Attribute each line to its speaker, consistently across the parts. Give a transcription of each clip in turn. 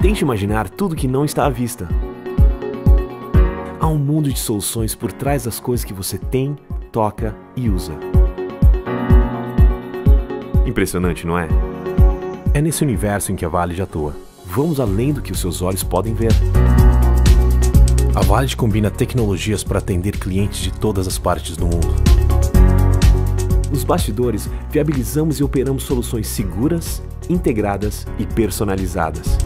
Speaker 1: Tente imaginar tudo que não está à vista. Há um mundo de soluções por trás das coisas que você tem, toca e usa. Impressionante, não é? É nesse universo em que a Vale já atua. Vamos além do que os seus olhos podem ver. A Vale combina tecnologias para atender clientes de todas as partes do mundo. Bastidores, viabilizamos e operamos soluções seguras, integradas e personalizadas.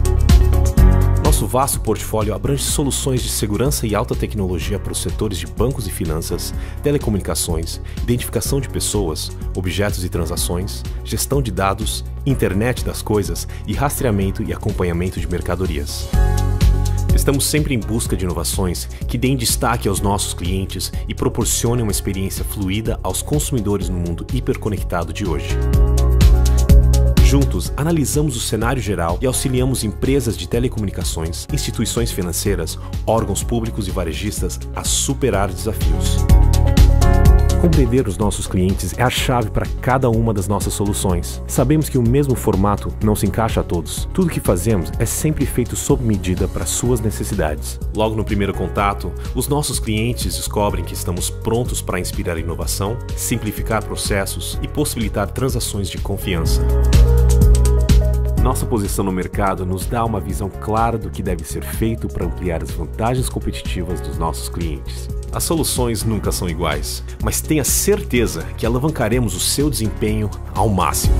Speaker 1: Nosso vasto portfólio abrange soluções de segurança e alta tecnologia para os setores de bancos e finanças, telecomunicações, identificação de pessoas, objetos e transações, gestão de dados, internet das coisas e rastreamento e acompanhamento de mercadorias. Estamos sempre em busca de inovações que deem destaque aos nossos clientes e proporcionem uma experiência fluida aos consumidores no mundo hiperconectado de hoje. Juntos, analisamos o cenário geral e auxiliamos empresas de telecomunicações, instituições financeiras, órgãos públicos e varejistas a superar desafios. Compreender os nossos clientes é a chave para cada uma das nossas soluções. Sabemos que o mesmo formato não se encaixa a todos. Tudo que fazemos é sempre feito sob medida para suas necessidades. Logo no primeiro contato, os nossos clientes descobrem que estamos prontos para inspirar inovação, simplificar processos e possibilitar transações de confiança. Nossa posição no mercado nos dá uma visão clara do que deve ser feito para ampliar as vantagens competitivas dos nossos clientes. As soluções nunca são iguais, mas tenha certeza que alavancaremos o seu desempenho ao máximo.